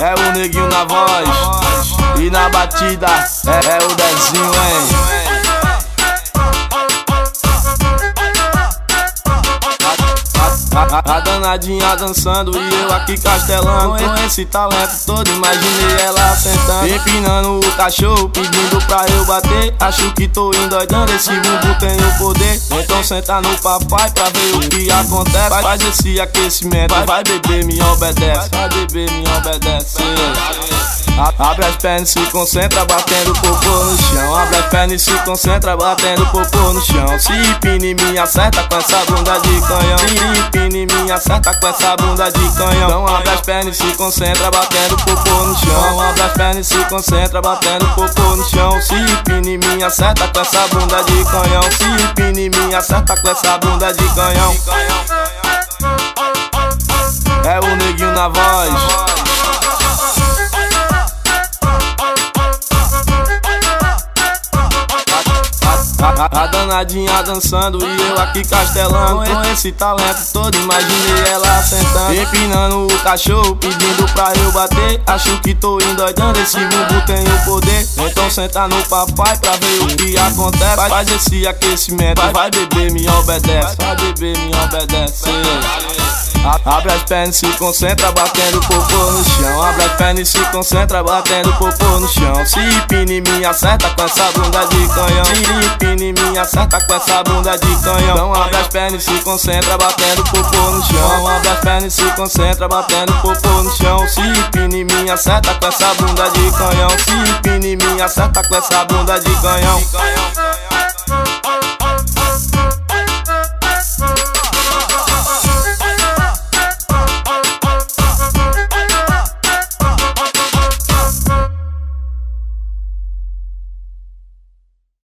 É o neguinho na voz e na batida. É, é o Dezinho, hein? A, a, danadinha dançando e eu aqui castelando Com esse talento todo, imaginei ela sentando Empinando o cachorro, pedindo pra eu bater. Acho que tô endoidando, esse bumbum tem o poder senta no papai pra ver o que acontece. Faz esse aquecimento, vai beber, me obedece. Vai beber, me obedece Abre as pernas e se concentra batendo popô no chão. Abre as pernas e se concentra batendo popô no chão. Se empine me acerta com essa bunda de canhão. Se empine me acerta com essa bunda de canhão. Então abre as pernas e se concentra batendo popô no chão. Abre as pernas e se concentra batendo popô no chão. Se empine me acerta com essa bunda de canhão. Se empine me acerta com essa bunda de canhão. É o neguinho na voz A, danadinha dançando e eu aqui castelando Com esse talento todo, imaginei ela sentando Empinando o cachorro, pedindo pra eu bater. Acho que tô endoidando, esse mundo tem o poder. Então senta no papai pra ver o que acontece. Faz esse aquecimento, vai beber, me obedece. Vai beber, me obedece Abre as pernas e se concentra batendo popô no chão. Abre as pernas e se concentra batendo popô no chão. Se empine me acerta com essa bunda de canhão. Se empine me acerta com essa bunda de canhão. Então abre as pernas e se concentra batendo popô no chão. Abre as pernas e se concentra batendo popô no chão. Se empine me acerta com essa bunda de canhão. Se empine me acerta com essa bunda de canhão